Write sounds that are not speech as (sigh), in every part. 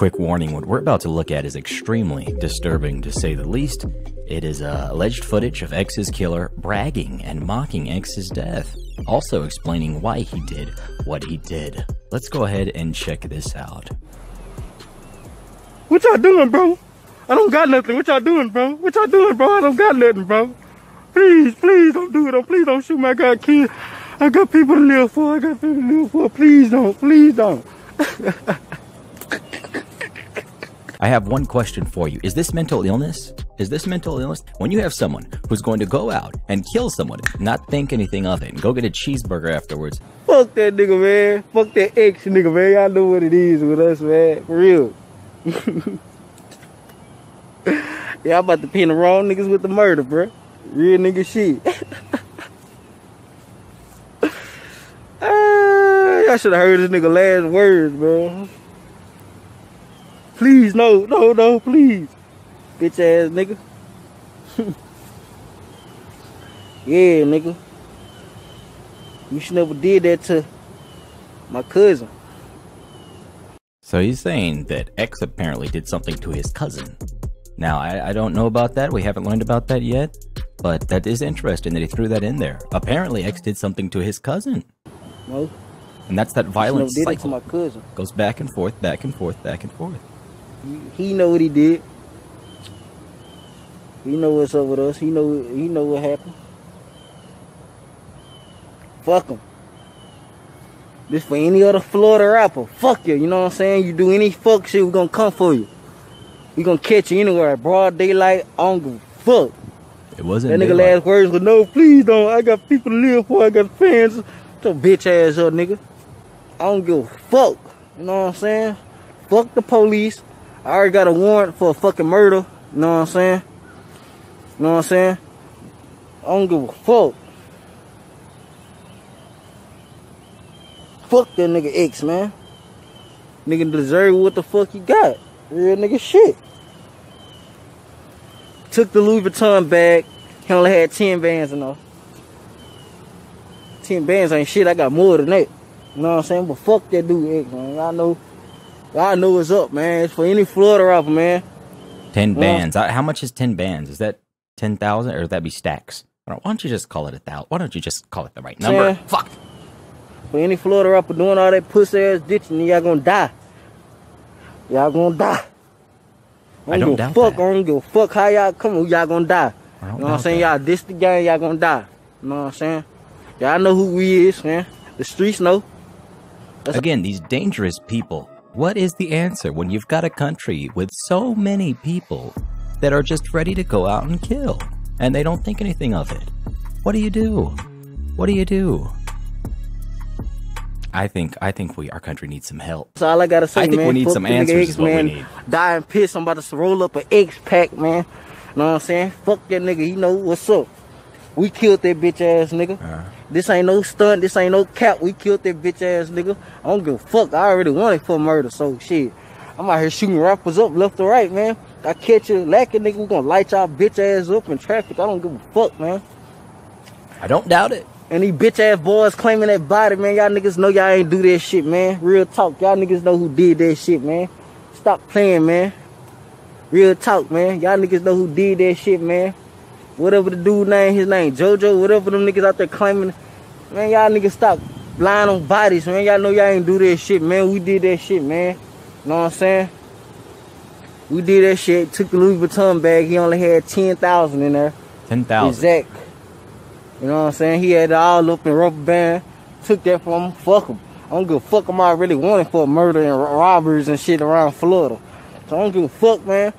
Quick warning what we're about to look at is extremely disturbing to say the least. It is uh, alleged footage of X's killer bragging and mocking X's death, also explaining why he did what he did. Let's go ahead and check this out. What y'all doing, bro? I don't got nothing. What y'all doing, bro? What y'all doing, bro? I don't got nothing, bro. Please, please don't do it. Don't, please don't shoot me. I got kids. I got people to live for. I got people to live for. Please don't. Please don't. (laughs) I have one question for you. Is this mental illness? Is this mental illness? When you have someone who's going to go out and kill someone, not think anything of it, and go get a cheeseburger afterwards. Fuck that nigga, man. Fuck that ex nigga, man. Y'all know what it is with us, man. For real. (laughs) I'm about to pin the wrong niggas with the murder, bro. Real nigga shit. (laughs) ah, y'all should have heard this nigga last words, bro. Please, no, no, no, please. Bitch ass nigga. (laughs) yeah, nigga. You should never did that to my cousin. So he's saying that X apparently did something to his cousin. Now, I, I, don't know about that. We haven't learned about that yet. But that is interesting that he threw that in there. Apparently, X did something to his cousin. No. And that's that violent cycle. My cousin. Goes back and forth, back and forth, back and forth. He, know what he did. He know what's up with us. He know he know what happened. Fuck him. This for any other Florida rapper. Fuck you. You know what I'm saying? You do any fuck shit, we gonna come for you. We gonna catch you anywhere. Broad daylight. I don't give a fuck. It wasn't. That nigga daylight. last words was no, please don't. I got people to live for. I got fans. Your bitch ass up, nigga. I don't give a fuck. You know what I'm saying? Fuck the police. I already got a warrant for a fucking murder. You know what I'm saying? You know what I'm saying? I don't give a fuck. Fuck that nigga X, man. Nigga deserve what the fuck he got. Real nigga shit. Took the Louis Vuitton bag. He only had 10 bands enough. 10 bands ain't shit. I got more than that. You know what I'm saying? But fuck that dude, X, man. I know. I know it's up, man. It's for any Florida rapper, man. 10 bands. Uh, How much is 10 bands? Is that 10,000 or would that be stacks? Why don't you just call it a thousand? Why don't you just call it the right number? Yeah. Fuck. For any Florida rapper doing all that pussy ass ditching, y'all gonna die. Y'all gonna die. I don't give a doubt fuck. that. I don't give a fuck how y'all come. on, Y'all gonna die. I don't You know what I'm saying? Y'all diss the gang, y'all gonna die. You know what I'm saying? Y'all know who we is, man. The streets know. That's Again, these dangerous people. What is the answer when you've got a country with so many people that are just ready to go out and kill and they don't think anything of it? What do you do? What do you do? I think I think we our country needs some help. That's all I gotta say, I think man. we need some answers X, is what we man. need. Die and piss. I'm about to roll up an X pack, man. You know what I'm saying? Fuck that nigga. He know what's up. We killed that bitch ass nigga. Uh-huh. This ain't no stunt. This ain't no cap. We killed that bitch ass nigga. I don't give a fuck. I already wanted for murder. So shit. I'm out here shooting rappers up left or right, man. I catch you lacking nigga. We gonna light y'all bitch ass up in traffic. I don't give a fuck, man. I don't doubt it. And these bitch ass boys claiming that body, man. Y'all niggas know y'all ain't do that shit, man. Real talk. Y'all niggas know who did that shit, man. Stop playing, man. Real talk, man. Y'all niggas know who did that shit, man. Whatever the dude name, his name Jojo, whatever them niggas out there claiming. Man, y'all niggas stop lying on bodies, man. Y'all know y'all ain't do that shit, man. We did that shit, man. You know what I'm saying? We did that shit. Took the Louis Vuitton bag. He only had 10,000 in there. Ten thousand. Exact. You know what I'm saying? He had it all up in rubber band. Took that from him. Fuck him. I don't give a fuck. I'm already wanted for murder and ro- robberies and shit around Florida. So I don't give a fuck, man.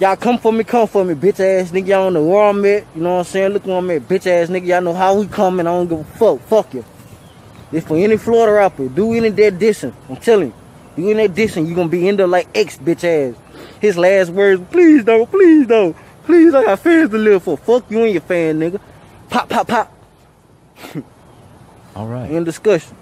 Y'all come for me, come for me, bitch ass nigga. Y'all know where I'm at. You know what I'm saying? Look where I'm at, bitch ass nigga. Y'all know how we coming. I don't give a fuck. Fuck you. This for any Florida rapper. Do any that dissing. I'm telling you. Do any that dissing, you gonna be in there like X bitch ass. His last words, please don't, please don't. Please, I got fans to live for. Fuck you and your fan, nigga. Pop, pop, pop. All right. In discussion.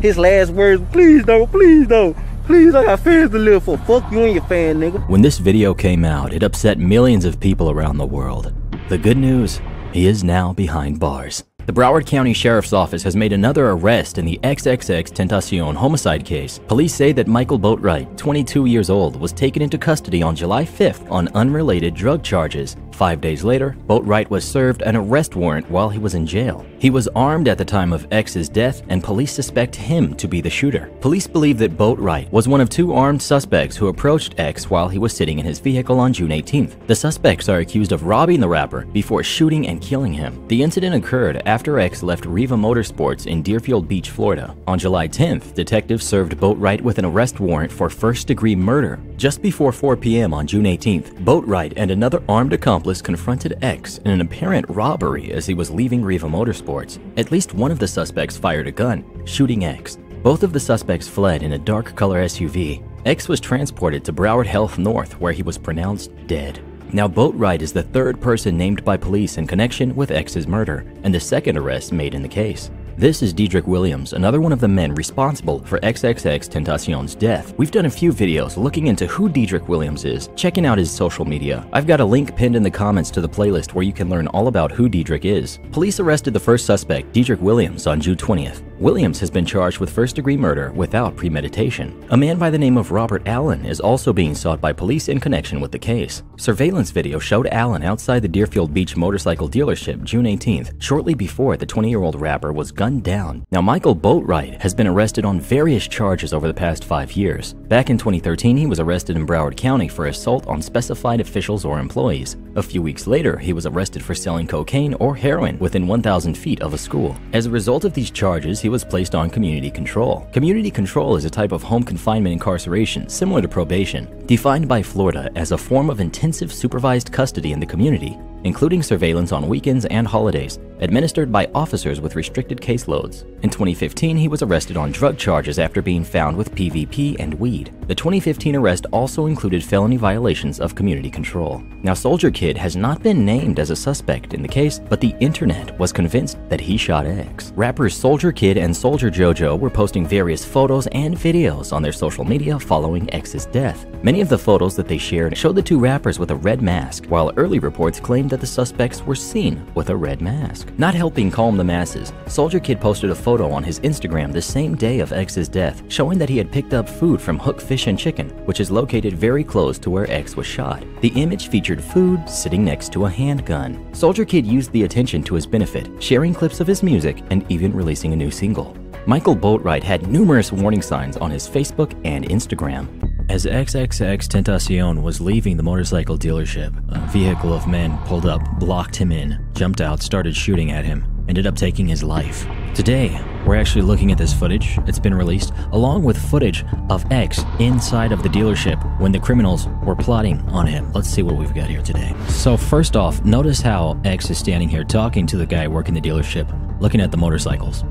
His last words, please don't, please don't. Please, I got fans to live for. Fuck you and your fan, nigga. When this video came out, it upset millions of people around the world. The good news, he is now behind bars. The Broward County Sheriff's Office has made another arrest in the XXXTentacion homicide case. Police say that Michael Boatwright, 22 years old, was taken into custody on July 5th on unrelated drug charges. Five days later, Boatwright was served an arrest warrant while he was in jail. He was armed at the time of X's death, and police suspect him to be the shooter. Police believe that Boatwright was one of two armed suspects who approached X while he was sitting in his vehicle on June 18th. The suspects are accused of robbing the rapper before shooting and killing him. The incident occurred after X left Riva Motorsports in Deerfield Beach, Florida. On July 10th, detectives served Boatwright with an arrest warrant for first degree murder. Just before 4 p.m. on June 18th, Boatwright and another armed accomplice confronted X in an apparent robbery as he was leaving Riva Motorsports. At least one of the suspects fired a gun, shooting X. Both of the suspects fled in a dark color SUV. X was transported to Broward Health North, where he was pronounced dead. Now, Boatwright is the third person named by police in connection with X's murder, and the second arrest made in the case. This is Dedrick Williams, another one of the men responsible for XXXTentacion's death. We've done a few videos looking into who Dedrick Williams is, checking out his social media. I've got a link pinned in the comments to the playlist where you can learn all about who Dedrick is. Police arrested the first suspect, Dedrick Williams, on June 20th. Williams has been charged with first degree murder without premeditation. A man by the name of Robert Allen is also being sought by police in connection with the case. Surveillance video showed Allen outside the Deerfield Beach motorcycle dealership June 18th, shortly before the 20 year old rapper was gunned down. Now, Michael Boatwright has been arrested on various charges over the past five years. Back in 2013, he was arrested in Broward County for assault on specified officials or employees. A few weeks later, he was arrested for selling cocaine or heroin within 1,000 feet of a school. As a result of these charges, he was placed on community control. Community control is a type of home confinement incarceration similar to probation, defined by Florida as a form of intensive supervised custody in the community, including surveillance on weekends and holidays, administered by officers with restricted caseloads. In 2015, he was arrested on drug charges after being found with PVP and weed. The 2015 arrest also included felony violations of community control. Now, Soldier Kid has not been named as a suspect in the case, but the internet was convinced that he shot X. Rappers Soldier Kid and Soldier JoJo were posting various photos and videos on their social media following X's death. Many of the photos that they shared showed the two rappers with a red mask, while early reports that the suspects were seen with a red mask. Not helping calm the masses, Soldier Kid posted a photo on his Instagram the same day of X's death, showing that he had picked up food from Hook Fish and Chicken, which is located very close to where X was shot. The image featured food sitting next to a handgun. Soldier Kid used the attention to his benefit, sharing clips of his music and even releasing a new single. Michael Boatwright had numerous warning signs on his Facebook and Instagram. As XXXTentacion was leaving the motorcycle dealership, a vehicle of men pulled up, blocked him in, jumped out, started shooting at him, ended up taking his life. Today, we're actually looking at this footage. It's been released, along with footage of X inside of the dealership when the criminals were plotting on him. Let's see what we've got here today. So, first off, notice how X is standing here talking to the guy working the dealership, looking at the motorcycles.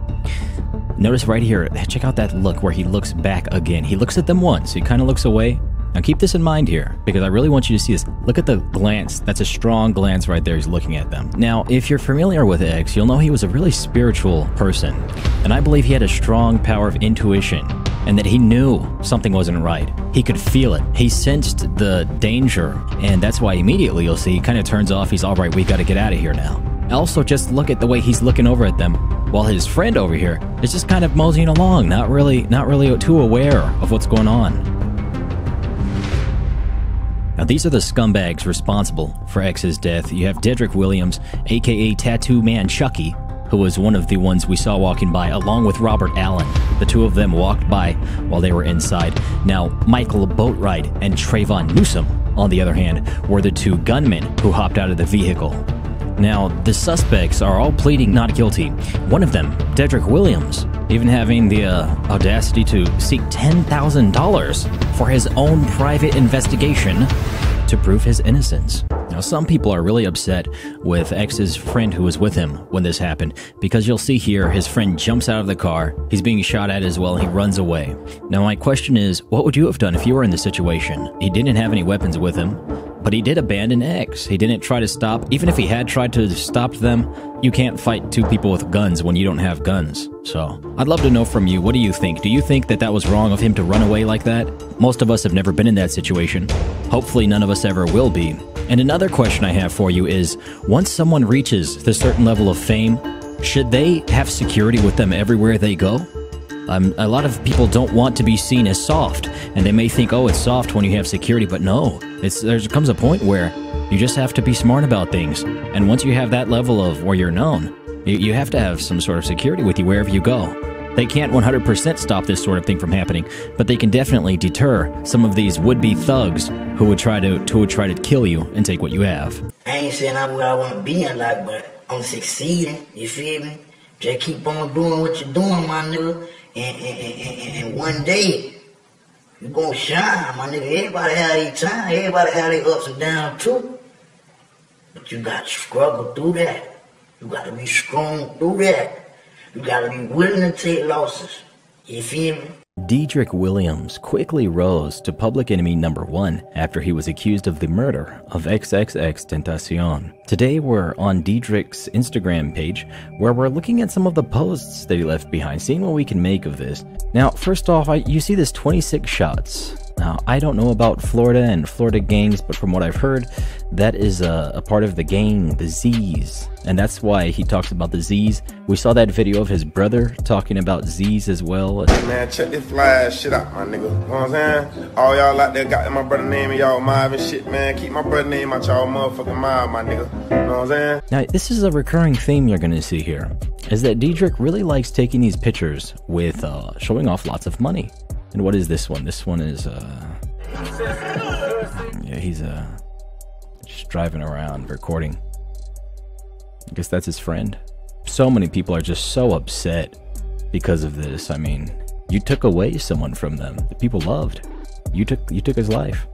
Notice right here, check out that look where he looks back again. He looks at them once, he kind of looks away. Now keep this in mind here, because I really want you to see this. Look at the glance. That's a strong glance right there. He's looking at them. Now, if you're familiar with X, you'll know he was a really spiritual person. And I believe he had a strong power of intuition and that he knew something wasn't right. He could feel it. He sensed the danger, and that's why immediately you'll see he kind of turns off. He's all right, we got to get out of here now. Also, just look at the way he's looking over at them while his friend over here is just kind of moseying along, not really not really too aware of what's going on. Now, these are the scumbags responsible for X's death. You have Dedrick Williams, aka Tattoo Man Chucky, who was one of the ones we saw walking by, along with Robert Allen. The two of them walked by while they were inside. Now, Michael Boatwright and Trayvon Newsome, on the other hand, were the two gunmen who hopped out of the vehicle. Now, the suspects are all pleading not guilty. One of them, Dedrick Williams, even having the uh, audacity to seek $10,000 for his own private investigation to prove his innocence. Now, some people are really upset with X's friend who was with him when this happened because you'll see here his friend jumps out of the car, he's being shot at as well, he runs away. Now, my question is what would you have done if you were in this situation? He didn't have any weapons with him. But he did abandon X. He didn't try to stop. Even if he had tried to stop them, you can't fight two people with guns when you don't have guns. So, I'd love to know from you, what do you think? Do you think that that was wrong of him to run away like that? Most of us have never been in that situation. Hopefully, none of us ever will be. And another question I have for you is once someone reaches the certain level of fame, should they have security with them everywhere they go? Um, a lot of people don't want to be seen as soft, and they may think, "Oh, it's soft when you have security," but no. It's there comes a point where you just have to be smart about things, and once you have that level of where you're known, you, you have to have some sort of security with you wherever you go. They can't 100% stop this sort of thing from happening, but they can definitely deter some of these would-be thugs who would try to who would try to kill you and take what you have. I ain't saying I'm where I want to be in life, but I'm succeeding. You feel me? Just keep on doing what you're doing, my nigga. And, and, and, and one day, you gonna shine, my nigga. Everybody have their time. Everybody have their ups and downs too. But you got to struggle through that. You got to be strong through that. You got to be willing to take losses. You feel me? Dedrick Williams quickly rose to public enemy number one after he was accused of the murder of XXXTentacion. Today we're on Dedrick's Instagram page where we're looking at some of the posts that he left behind, seeing what we can make of this. Now, first off, I, you see this 26 shots. Now, I don't know about Florida and Florida gangs, but from what I've heard, that is a, a, part of the gang, the Z's. And that's why he talks about the Z's. We saw that video of his brother talking about Z's as well. Man, check this fly shit out, my nigga. You know what I'm saying? All y'all out there got my brother name and y'all mob and shit, man. Keep my brother name out y'all motherfucking mob, my nigga. You know what I'm saying? Now, this is a recurring theme you're gonna see here, is that Dedrick really likes taking these pictures with uh, showing off lots of money. And what is this one? This one is, uh... Yeah, he's, uh... Just driving around, recording. I guess that's his friend. So many people are just so upset because of this. I mean, you took away someone from them that people loved. You took you took his life.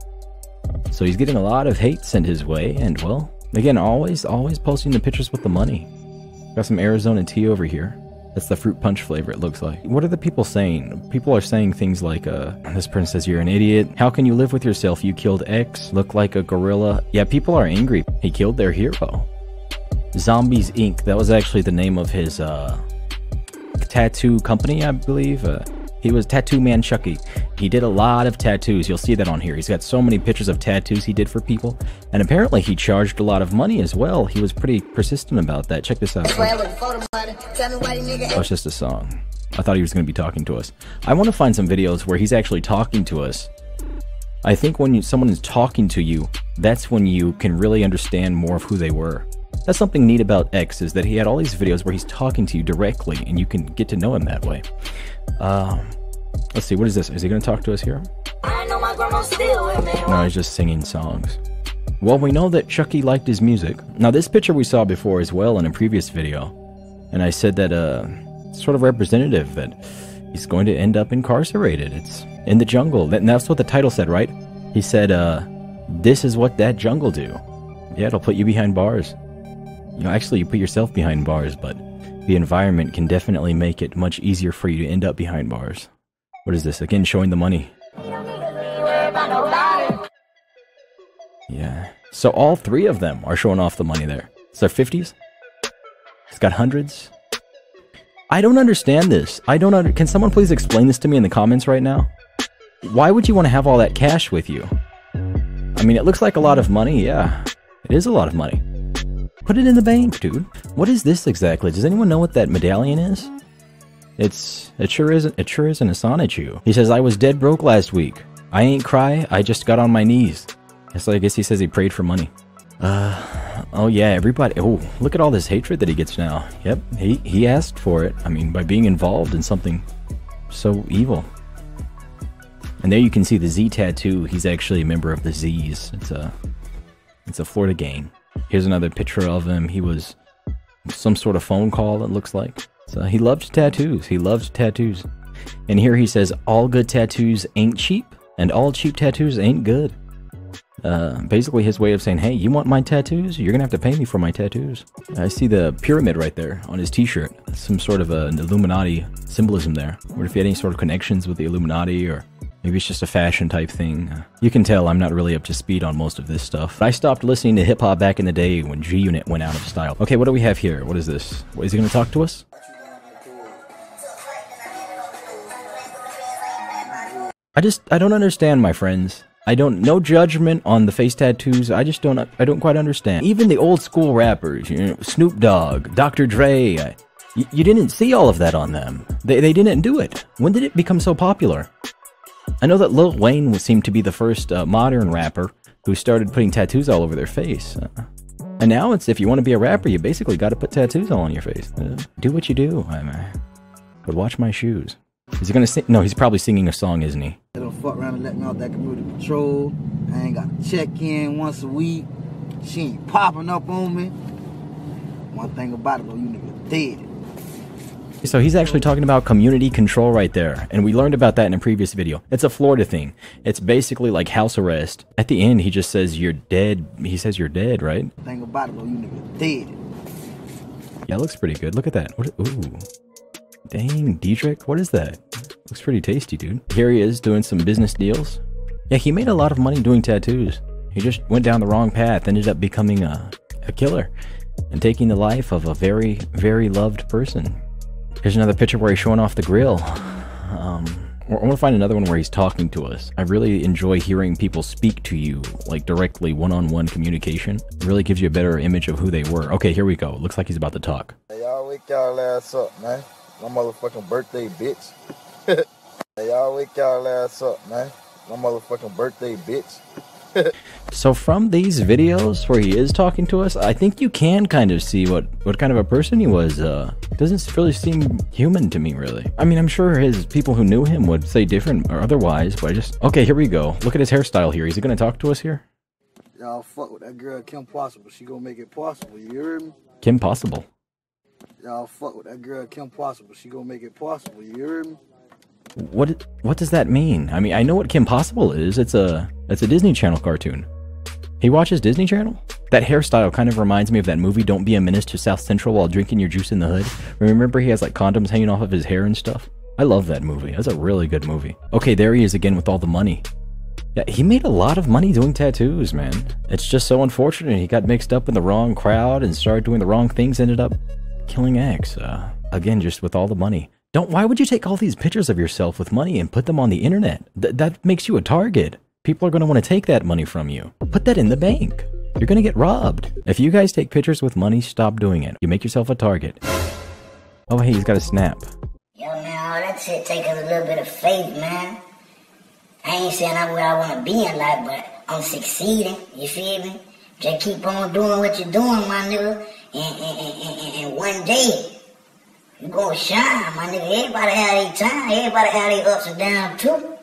So he's getting a lot of hate sent his way, and well, again, always always posting the pictures with the money. Got some Arizona tea over here. That's the fruit punch flavor it looks like. What are the people saying? People are saying things like, uh, this person says you're an idiot. How can you live with yourself? You killed X, look like a gorilla. Yeah, people are angry. He killed their hero. Zombies Inc. That was actually the name of his, uh, tattoo company, I believe. Uh, he was Tattoo Man Chucky. He did a lot of tattoos. You'll see that on here. He's got so many pictures of tattoos he did for people. And apparently he charged a lot of money as well. He was pretty persistent about that. Check this out. Oh, it's just a song. I thought he was going to be talking to us. I want to find some videos where he's actually talking to us. I think when you, someone is talking to you, that's when you can really understand more of who they were. That's something neat about X is that he had all these videos where he's talking to you directly and you can get to know him that way. Um, let's see, what is this? Is he going to talk to us here? No, he's just singing songs. Well, we know that Chucky liked his music. Now, this picture we saw before as well in a previous video, and I said that uh, sort of representative that he's going to end up incarcerated. It's in the jungle. And that's what the title said, right? He said, uh, "This is what that jungle do." Yeah, it'll put you behind bars. You know, actually, you put yourself behind bars, but the environment can definitely make it much easier for you to end up behind bars. What is this? Again, showing the money. Yeah. So all three of them are showing off the money there. It's their 50s. It's got hundreds. I don't understand this. I don't under- Can someone please explain this to me in the comments right now? Why would you want to have all that cash with you? I mean, it looks like a lot of money. Yeah, it is a lot of money. Put it in the bank, dude. What is this exactly? Does anyone know what that medallion is? It's it sure isn't it sure isn't a Sonichu. He says I was dead broke last week. I ain't cry, I just got on my knees. So I guess he says he prayed for money. Uh oh yeah, everybody oh look at all this hatred that he gets now. Yep, he he asked for it. I mean by being involved in something so evil. And there you can see the Z tattoo. He's actually a member of the Z's. It's a it's a Florida gang. Here's another picture of him. He was some sort of phone call, it looks like. So he loved tattoos. He loved tattoos. And here he says, all good tattoos ain't cheap, and all cheap tattoos ain't good. Uh, basically his way of saying, hey, you want my tattoos? You're gonna have to pay me for my tattoos. I see the pyramid right there on his t-shirt. Some sort of an Illuminati symbolism there. What if he had any sort of connections with the Illuminati or Maybe it's just a fashion type thing. Uh, you can tell I'm not really up to speed on most of this stuff. But I stopped listening to hip hop back in the day when G Unit went out of style. Okay, what do we have here? What is this? What, is he to talk to us? I just I don't understand, my friends. I don't no judgment on the face tattoos. I just don't I don't quite understand. Even the old school rappers, you know, Snoop Dogg, Dr. Dre, Y- you didn't see all of that on them. They, they didn't do it. When did it become so popular? I know that Lil Wayne seemed to be the first uh, modern rapper who started putting tattoos all over their face. Uh, and now it's if you want to be a rapper, you basically got to put tattoos all on your face. Uh, do what you do. I mean, but watch my shoes. Is he gonna sing? No, he's probably singing a song, isn't he? They don't fuck around and let me off that community patrol. I ain't got to check in once a week. She ain't popping up on me. One thing about it, though, you niggas dead. So he's actually talking about community control right there, and we learned about that in a previous video. It's a Florida thing. It's basically like house arrest. At the end, he just says you're dead. He says you're dead, right? Thing about it, though, you niggas dead. Yeah, it looks pretty good. Look at that. What, ooh. Dang, Dedrick, what is that? Looks pretty tasty, dude. Here he is doing some business deals. Yeah, he made a lot of money doing tattoos. He just went down the wrong path, ended up becoming a, a killer, and taking the life of a very, very loved person. Here's another picture where he's showing off the grill. Um, I want to find another one where he's talking to us. I really enjoy hearing people speak to you, like directly, one-on-one communication. It really gives you a better image of who they were. Okay, here we go. Looks like he's about to talk. Hey, y'all wake y'all ass up, man. My motherfucking birthday, bitch. (laughs) hey, y'all wake y'all ass up, man. My motherfucking birthday, bitch. (laughs) So from these videos where he is talking to us, I think you can kind of see what what kind of a person he was. Uh, doesn't really seem human to me, really. I mean, I'm sure his people who knew him would say different or otherwise, but I just okay. Here we go. Look at his hairstyle here. Is he gonna talk to us here? Y'all fuck with that girl Kim Possible. She gonna make it possible. You hear me? Kim Possible. Y'all fuck with that girl Kim Possible. She gonna make it possible. You hear me? What what does that mean? I mean, I know what Kim Possible is. It's a it's a Disney Channel cartoon. He watches Disney Channel? That hairstyle kind of reminds me of that movie Don't Be a Menace to South Central while drinking your juice in the hood. Remember he has like condoms hanging off of his hair and stuff? I love that movie. That's a really good movie. Okay, there he is again with all the money. Yeah, he made a lot of money doing tattoos, man. It's just so unfortunate he got mixed up in the wrong crowd and started doing the wrong things, ended up killing X. Uh, again, just with all the money. Don't. Why would you take all these pictures of yourself with money and put them on the internet? Th- that makes you a target. People are going to want to take that money from you. Put that in the bank. You're going to get robbed. If you guys take pictures with money, stop doing it. You make yourself a target. Oh, hey, he's got a snap. Yo, man, all that shit take a little bit of faith, man. I ain't saying I'm where I want to be in life, but I'm succeeding. You feel me? Just keep on doing what you're doing, my nigga. And, and, and, and one day, gonna shine, my nigga. Everybody had their time. Everybody had their ups and downs, too.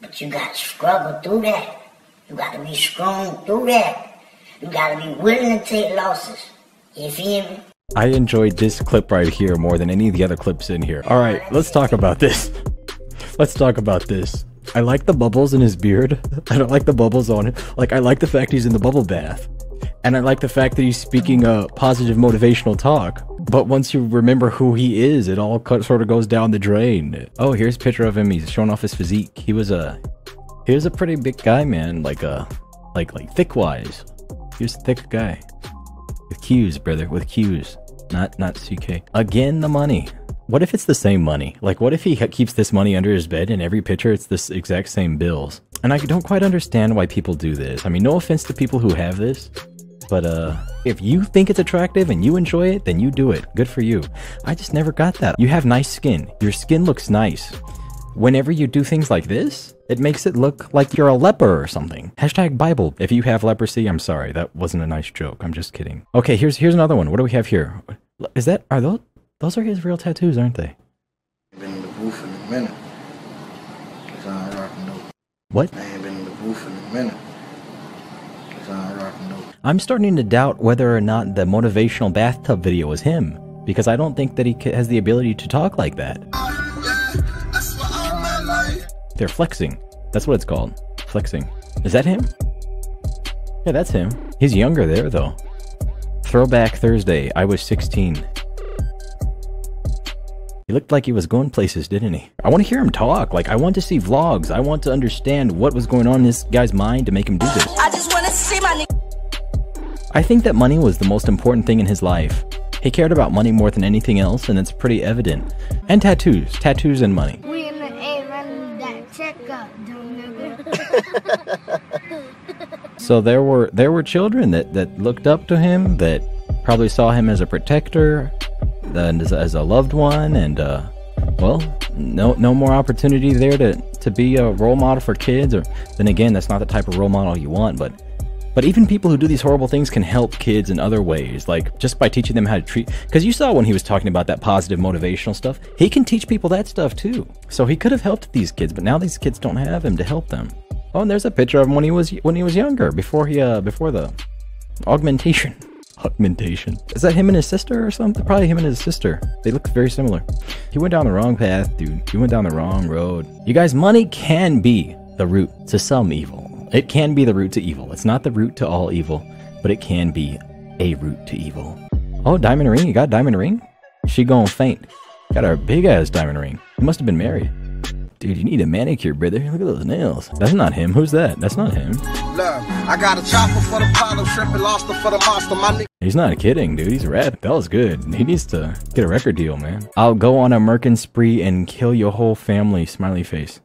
But you got to struggle through that. You got to be strong through that. You got to be willing to take losses. You feel me? I enjoyed this clip right here more than any of the other clips in here. All right, let's talk about this. (laughs) Let's talk about this. I like the bubbles in his beard. (laughs) I don't like the bubbles on it. Like, I like the fact he's in the bubble bath. And I like the fact that he's speaking a positive motivational talk. But once you remember who he is, it all cut, sort of goes down the drain. Oh, here's a picture of him. He's showing off his physique. He was a, he was a pretty big guy, man. Like a, like like thick wise. He was a thick guy. With Q's, brother. With Q's. Not not CK. Again, the money. What if it's the same money? Like, what if he keeps this money under his bed and every picture it's this exact same bills? And I don't quite understand why people do this. I mean, no offense to people who have this, but uh, if you think it's attractive and you enjoy it, then you do it. Good for you. I just never got that. You have nice skin. Your skin looks nice. Whenever you do things like this, it makes it look like you're a leper or something. Hashtag Bible. If you have leprosy, I'm sorry. That wasn't a nice joke. I'm just kidding. Okay, here's here's another one. What do we have here? Is that are those those are his real tattoos, aren't they? Been in the in a minute. Cause I ain't rocking no. What? I ain't been in the booth in a minute. Cause I ain't rocking no. I'm starting to doubt whether or not the motivational bathtub video was him because I don't think that he has the ability to talk like that. They're flexing. That's what it's called. Flexing. Is that him? Yeah, that's him. He's younger there, though. Throwback Thursday. I was 16. He looked like he was going places, didn't he? I want to hear him talk. Like, I want to see vlogs. I want to understand what was going on in this guy's mind to make him do this. I just wanna see my. I think that money was the most important thing in his life. He cared about money more than anything else, and it's pretty evident. And tattoos. Tattoos and money. We in the that checkup, dumb nigga. (laughs) So there were there were children that, that looked up to him, that probably saw him as a protector, and as, as a loved one, and uh, well, no no more opportunity there to to be a role model for kids. Or then again, that's not the type of role model you want. But but even people who do these horrible things can help kids in other ways, like just by teaching them how to treat. Because you saw when he was talking about that positive motivational stuff, he can teach people that stuff too. So he could have helped these kids, but now these kids don't have him to help them. Oh, and there's a picture of him when he was when he was younger, before he uh before the augmentation. (laughs) Augmentation. Is that him and his sister or something? Probably him and his sister. They look very similar. He went down the wrong path, dude. He went down the wrong road. You guys, money can be the root to some evil. It can be the root to evil. It's not the root to all evil, but it can be a root to evil. Oh, diamond ring. You got diamond ring? She gonna faint. Got a big ass diamond ring. He must have been married. Dude, you need a manicure, brother. Look at those nails. That's not him. Who's that? That's not him. Look, I got a chopper for the pilot, shrimp and lobster for the monster. My nigga. He's not kidding, dude. He's rad. That was good. He needs to get a record deal, man. I'll go on a merkin spree and kill your whole family. Smiley face.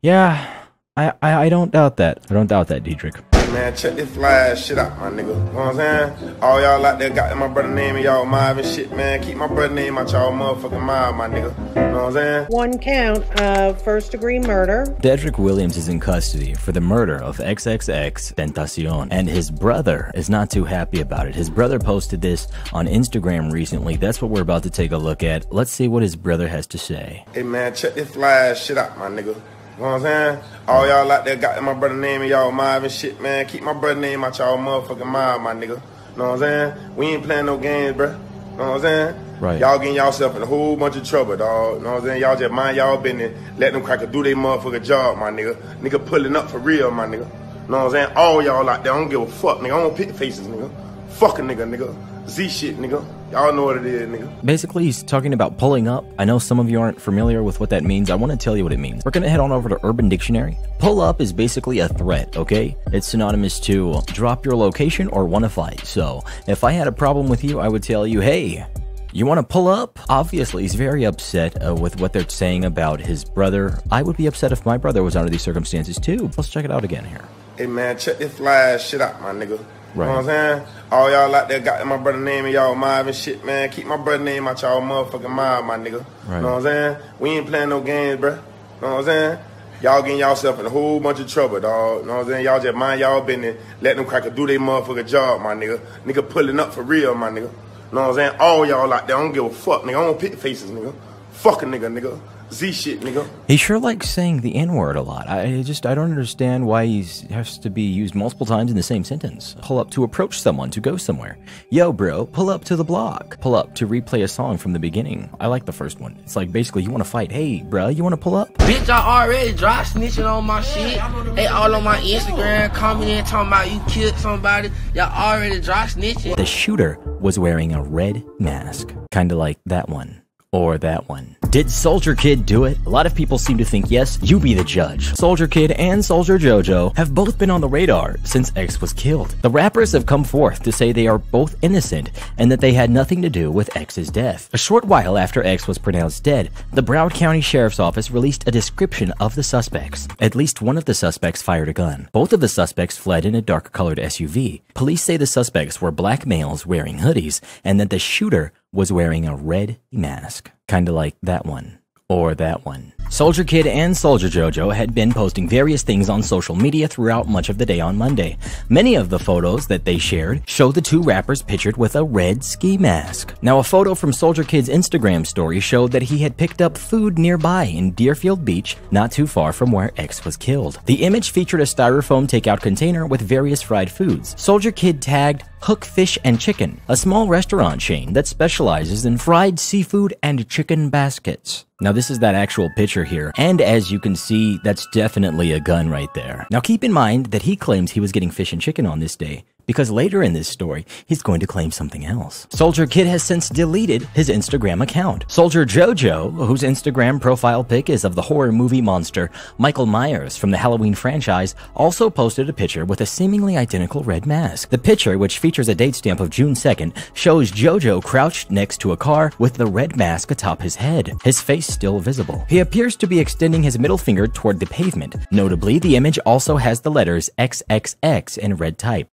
Yeah, I, I, I don't doubt that. I don't doubt that, Dedrick. Man, check this fly shit out, my nigga. You know what I'm saying? All y'all out there got my brother name and y'all mob and shit, man. Keep my brother name out y'all motherfucking mob, my nigga. You know what I'm saying? One count of first degree murder. Dedrick Williams is in custody for the murder of XXXTentacion, and his brother is not too happy about it. His brother posted this on Instagram recently. That's what we're about to take a look at. Let's see what his brother has to say. Hey, man, check this fly shit out, my nigga. You know what I'm saying? All y'all out there got my brother name and y'all mob and shit, man. Keep my brother name out y'all motherfucking mob, my nigga. You know what I'm saying? We ain't playing no games, bruh. You know what I'm saying? Right. Y'all getting y'allself in a whole bunch of trouble, dog. You know what I'm saying? Y'all just mind y'all business. Let them cracker do their motherfucking job, my nigga. Nigga pulling up for real, my nigga. You know what I'm saying? All y'all out there, I don't give a fuck, nigga. I don't pick faces, nigga. Fuck a nigga, nigga. Z shit, nigga. Y'all know what it is, nigga. Basically, he's talking about pulling up. I know some of you aren't familiar with what that means. I want to tell you what it means. We're going to head on over to Urban Dictionary. Pull up is basically a threat, okay? It's synonymous to drop your location or want to fight. So, if I had a problem with you, I would tell you, hey, you want to pull up? Obviously, he's very upset uh, with what they're saying about his brother. I would be upset if my brother was under these circumstances too. Let's check it out again here. Hey man, check this fly shit out, my nigga. Right. You know what I'm saying? All y'all out there got my brother name and y'all mob and shit, man. Keep my brother name out y'all motherfucking mob, my nigga. Right. You know what I'm saying? We ain't playing no games, bruh. You know what I'm saying? Y'all getting y'allself in a whole bunch of trouble, dog. You know what I'm saying? Y'all just mind y'all business. Let them cracker do their motherfucking job, my nigga. Nigga pulling up for real, my nigga. You know what I'm saying? All y'all out there, I don't give a fuck, nigga. I don't pick faces, nigga. Fuck a nigga, nigga. Z shit, nigga. He sure likes saying the N word a lot. I just I don't understand why he has to be used multiple times in the same sentence. Pull up to approach someone to go somewhere. Yo, bro, pull up to the block. Pull up to replay a song from the beginning. I like the first one. It's like basically you want to fight. Hey, bro, you want to pull up? Bitch, I already dry snitching on my shit. They all on my Instagram commenting talking about you killed somebody. Y'all already dry snitching. The shooter was wearing a red mask, kind of like that one. Or that one. Did Soldier Kid do it? A lot of people seem to think yes, you be the judge. Soldier Kid and Soldier JoJo have both been on the radar since X was killed. The rappers have come forth to say they are both innocent and that they had nothing to do with X's death. A short while after X was pronounced dead, the Broward County Sheriff's Office released a description of the suspects. At least one of the suspects fired a gun. Both of the suspects fled in a dark colored SUV. Police say the suspects were black males wearing hoodies and that the shooter was wearing a red mask, kind of like that one. Or that one. Soldier Kid and Soldier JoJo had been posting various things on social media throughout much of the day on Monday. Many of the photos that they shared show the two rappers pictured with a red ski mask. Now, a photo from Soldier Kid's Instagram story showed that he had picked up food nearby in Deerfield Beach, not too far from where X was killed. The image featured a styrofoam takeout container with various fried foods. Soldier Kid tagged Hook Fish and Chicken, a small restaurant chain that specializes in fried seafood and chicken baskets. Now, this is that actual picture here, and as you can see, that's definitely a gun right there. Now, keep in mind that he claims he was getting fish and chicken on this day, because later in this story, he's going to claim something else. Soldier Kid has since deleted his Instagram account. Soldier Jojo, whose Instagram profile pic is of the horror movie monster Michael Myers from the Halloween franchise, also posted a picture with a seemingly identical red mask. The picture, which features a date stamp of June 2nd, shows Jojo crouched next to a car with the red mask atop his head, his face still visible. He appears to be extending his middle finger toward the pavement. Notably, the image also has the letters XXX in red type.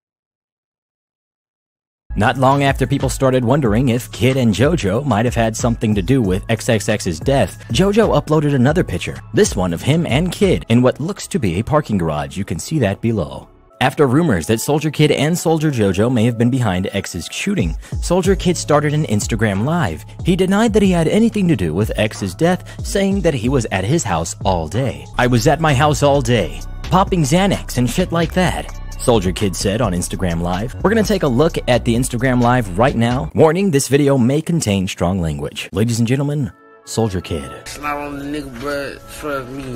Not long after people started wondering if Kid and JoJo might have had something to do with XXX's death, JoJo uploaded another picture, this one of him and Kid in what looks to be a parking garage. You can see that below. After rumors that Soldier Kid and Soldier JoJo may have been behind X's shooting, Soldier Kid started an Instagram live. He denied that he had anything to do with X's death, saying that he was at his house all day. I was at my house all day, popping Xanax and shit like that. Soldier Kid said on Instagram Live. We're gonna take a look at the Instagram Live right now. Warning, this video may contain strong language. Ladies and gentlemen, Soldier Kid. Slide on the nigga, bruh. Trust me.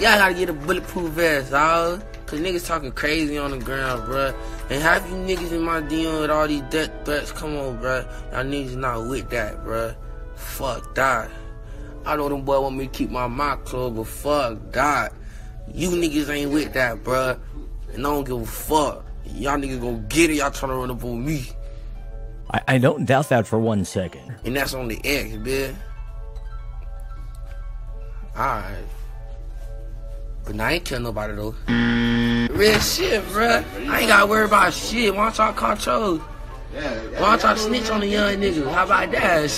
Y'all gotta get a bulletproof vest, dog. Cause niggas talking crazy on the ground, bruh. And half you niggas in my DM with all these death threats, come on, bruh. Y'all niggas not with that, bruh. Fuck that. I know them boy want me to keep my mouth closed, but fuck that. You niggas ain't with that, bruh. And I don't give a fuck. Y'all niggas gonna get it, y'all trying to run up on me. I, I don't doubt that for one second. And that's on the X, bitch. Alright. But now I ain't kill nobody though. Real shit, bruh. I ain't gotta worry about shit. Why don't y'all control? Why don't y'all snitch on the young nigga? How about that?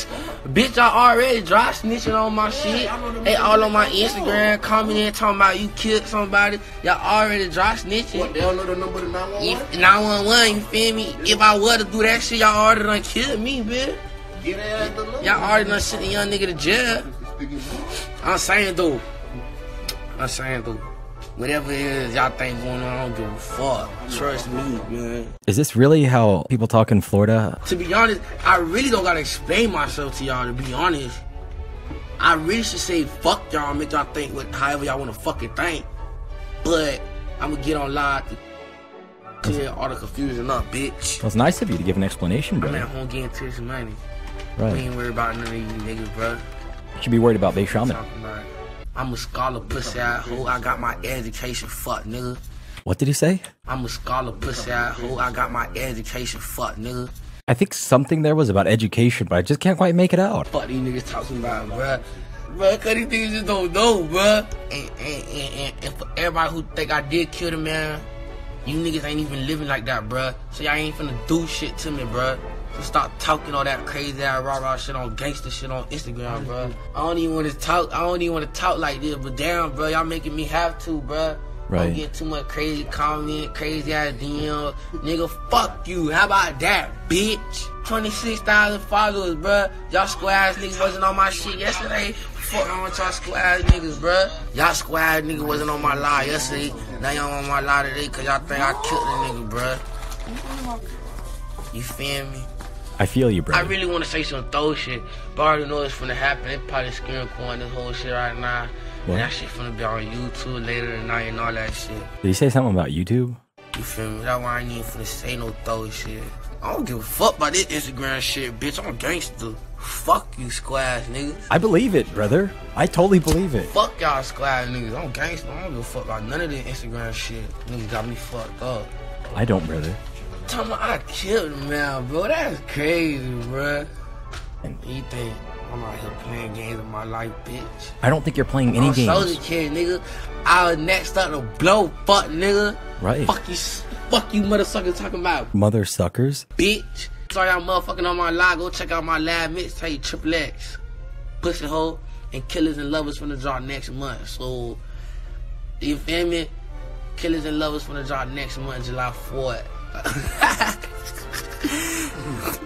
Bitch, I already dry snitching on my shit. They all on my Instagram commenting talking about you killed somebody. Y'all already dry snitching. What, they don't know the number to 911? 911, you feel me? If I were to do that shit, y'all already done killed me, bitch. Y'all already done sent the young nigga to jail. I'm saying though. I'm saying though. Whatever it is y'all think going on, I don't give a fuck. Trust me, man. Is this really how people talk in Florida? To be honest, I really don't gotta explain myself to y'all, to be honest. I really should say fuck y'all make y'all think what however y'all wanna fucking think. But I'm gonna get on live to clear all the confusion up, bitch. Well, it's nice of you to give an explanation, bro. I'm at home getting to money. Right. We ain't worried about none of you niggas, bro. You should be worried about BasedShaman. I'm a scholar pussy out hoe. I got my education, fuck nigga. What did he say? I'm a scholar pussy out hoe. I got my education, fuck nigga. I think something there was about education, but I just can't quite make it out. Fuck these niggas talking about, bruh. Bruh, cause these niggas just don't know, bruh. And, and, and, and, and for everybody who think I did kill the man, you niggas ain't even living like that, bruh. So y'all ain't finna do shit to me, bruh. Stop talking all that crazy ass rah rah shit on gangster shit on Instagram, bro. I don't even want to talk. I don't even want to talk like this, but damn, bro, y'all making me have to, bro. Right. Don't get too much crazy comment, crazy ass DM. Nigga, fuck you. How about that, bitch? 26,000 followers, bruh. Y'all square ass niggas wasn't on my shit yesterday. Fuck, I want y'all square ass niggas, bruh. Y'all square ass niggas wasn't on my live yesterday. Now y'all on my live today because y'all think I killed the nigga, bruh. You feel me? I feel you, bro. I really want to say some throw shit, but I already know it's gonna happen. They probably screen recording this whole shit right now. What? And that shit finna be on YouTube later tonight and all that shit. Did he say something about YouTube? You feel me? That's why I ain't even finna say no throw shit. I don't give a fuck about this Instagram shit, bitch. I'm a gangster. Fuck you, squash niggas. I believe it, brother. I totally believe it. Fuck y'all squash niggas. I'm gangster. I don't give a fuck about none of this Instagram shit. Niggas got me fucked up. I don't, brother. Tell me I killed a man, bro. That's crazy, bro. And You think I'm out here playing games with my life, bitch? I don't think you're playing any I'm games. Soldier kid, nigga. I was next up to blow, fuck, nigga. Right. Fuck you, fuck you, motherfucker, talking about, Mother suckers. bitch. Sorry, y'all motherfucking on my live. Go check out my live mixtape, Triple X, Pussy Hole, and Killers and Lovers from the drop next month. So, you feel me? Killers and Lovers from the drop next month, July 4th. (laughs)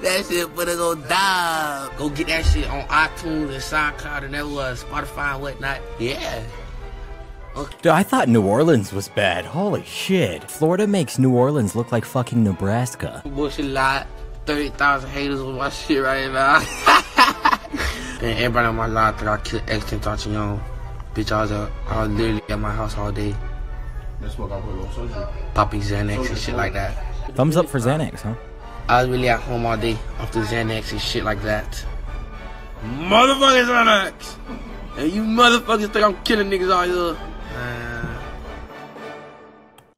that shit finna go down. Go get that shit on iTunes and SoundCloud and everywhere, Spotify and whatnot. Yeah. Dude, I thought New Orleans was bad. Holy shit. Florida makes New Orleans look like fucking Nebraska. Bullshit lot. 30,000 haters with my shit right now. (laughs) and everybody on my live think I killed X Tentacion. Bitch, I was, uh, I was literally at my house all day. That's what I put on social. Popping Xanax and shit like that. Thumbs up for Xanax, huh? I was really at home all day off the Xanax and shit like that. Motherfuckers Xanax! And you motherfuckers think I'm killing niggas out here. Uh.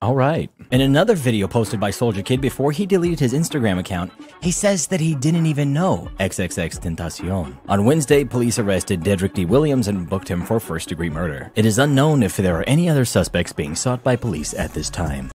All right. In another video posted by Soldier Kid before he deleted his Instagram account, he says that he didn't even know XXXTentacion. On Wednesday, police arrested Dedrick D. Williams and booked him for first degree murder. It is unknown if there are any other suspects being sought by police at this time.